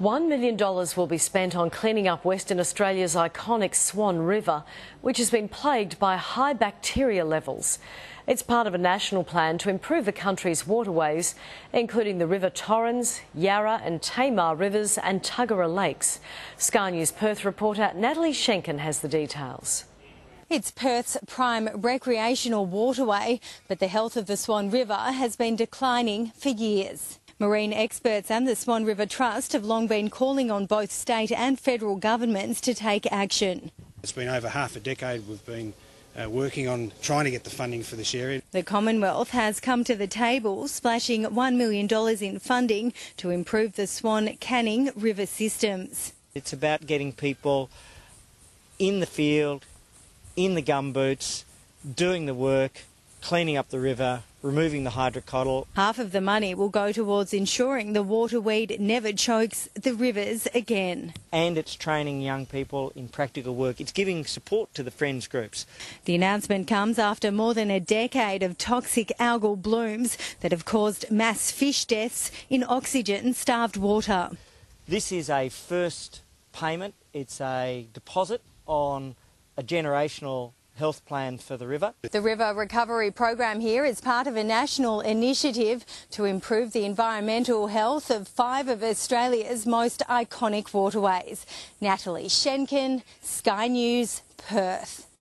$1 million will be spent on cleaning up Western Australia's iconic Swan River, which has been plagued by high bacteria levels. It's part of a national plan to improve the country's waterways, including the River Torrens, Yarra and Tamar rivers and Tuggerah lakes. Sky News Perth reporter Natalie Schenken has the details. It's Perth's prime recreational waterway, but the health of the Swan River has been declining for years. Marine experts and the Swan River Trust have long been calling on both state and federal governments to take action. It's been over half a decade we've been uh, working on trying to get the funding for this area. The Commonwealth has come to the table, splashing $1 million in funding to improve the Swan Canning River systems. It's about getting people in the field, in the gumboots, doing the work, cleaning up the river, removing the hydrocotyle. Half of the money will go towards ensuring the waterweed never chokes the rivers again. And it's training young people in practical work. It's giving support to the friends groups. The announcement comes after more than a decade of toxic algal blooms that have caused mass fish deaths in oxygen-starved water. This is a first payment. It's a deposit on a generational health plan for the river. The River Recovery Program here is part of a national initiative to improve the environmental health of five of Australia's most iconic waterways. Natalie Schenken, Sky News, Perth.